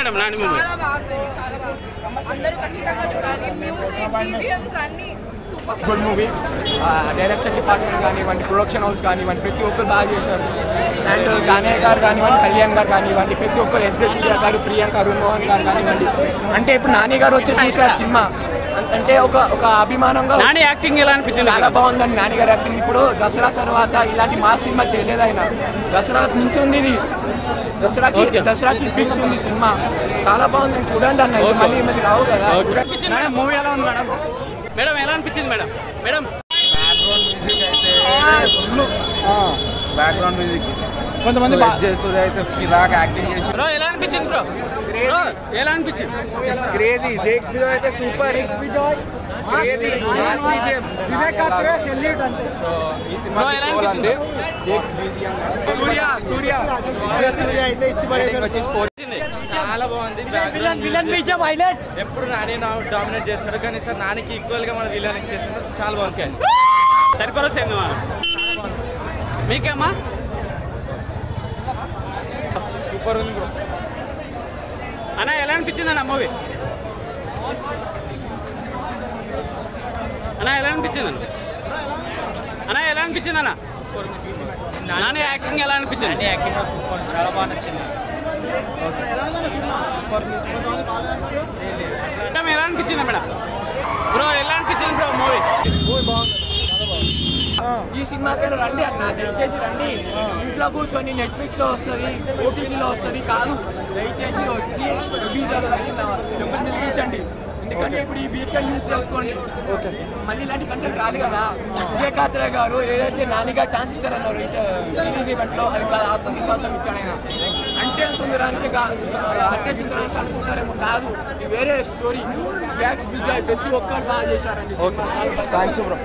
Madam Nani movie చాలా బాగుంది చాలా బాగుంది. అందరూ ఖచ్చితంగా చూడాలి. మ్యూజిక్ అన్ని గుడ్ మూవీ డైరెక్షన్ డిపార్ట్మెంట్ కానివ్వండి ప్రొడక్షన్ హౌస్ కానివ్వండి ప్రతి ఒక్కరు బాగా చేశారు. అండ్ గానే గారు కానివ్వండి కళ్యాణ్ గారు కానివ్వండి ప్రతి ఒక్కరు ఎస్ జే సూర్య గారు ప్రియాంక అరుణ్ మోహన్ గారు కానివ్వండి. అంటే ఇప్పుడు నాని గారు వచ్చి చూశారు సినిమా. అంటే ఒక ఒక అభిమానంగా నాని యాక్టింగ్ ఎలా అనిపించింది చాలా బాగుందండి నాని గారు యాక్టింగ్ ఇప్పుడు దసరా తర్వాత ఇలాంటి మా సినిమా చేయలేదు ఆయన. దసరా నుంచి ఉంది ఇది. దసరాకి. దసరాకి బిగ్స్ ఉంది సినిమా. చాలా బాగుంది. చూడండి అన్న మళ్ళీ మళ్ళీ రావు కదా. మూవీ ఎలా ఉంది మేడం? మేడం ఎలా అనిపించింది మేడం? మేడం మ్యూజిక్ కొంతమంది అయితే యాక్టింగ్ చేసి బ్రో ఎలా అనిపించింది బ్రో? బ్రో ఎలా అనిపించింది? క్రేజీ జేక్స్ బిజాయ్ అయితే సూపర్ సూర్య సూర్య. సూర్య అయితే ఇచ్చి చాలా బాగుంది. ఎప్పుడు నాని డామినేట్ చేస్తాడు. కానీ సార్ నానికి ఈక్వల్గా మన విలన్ ఇచ్చేసాడు. చాలా బాగుంది సరికొర మీకేమ్మా సూపర్ ఉంది బ్రో. అన్న ఎలా అనిపించింది అన్న మూవీ అన్న ఎలా అనిపించింది అన్న అన్న ఎలా అనిపించింది అన్న నాని యాక్టింగ్ ఎలా అనిపించింది? యాక్టింగ్ సూపర్ చాలా బాగా నచ్చింది. మేడం ఎలా అనిపించింది మేడం? బ్రో ఎలా అనిపించింది బ్రో మూవీ ఈ సినిమాకి రండి అన్న దయచేసి రండి. ఇంట్లో కూర్చొని నెట్ఫ్లిక్స్లో వస్తుంది ఓటీటీలో వస్తుంది కాదు. దయచేసి వచ్చి నిలిపించండి ఎందుకంటే ఇప్పుడు ఈ వీకెండ్ యూస్ చేసుకోండి మళ్ళీ ఇలాంటి కంటెంట్ రాదు కదా. విజయ్ కాత్రే గారు ఏదైతే నానిగా ఛాన్స్ ఇచ్చారన్నారు రిలీజ్ ఈవెంట్లో అది కాదు ఆత్మవిశ్వాసం ఇచ్చాడు ఆయన. అంటే సుందరానికి అంటే సుందరానికి అనుకుంటారేమో కాదు. వేరే స్టోరీ విజయ్ ప్రతి ఒక్కరు బాగా చేశారండి థ్యాంక్స్ బ్రో